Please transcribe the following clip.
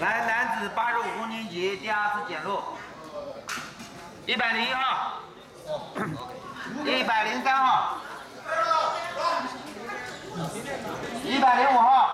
来，男子八十五公斤级第二次捡落，一百零一号。一百零三号，一百零五号。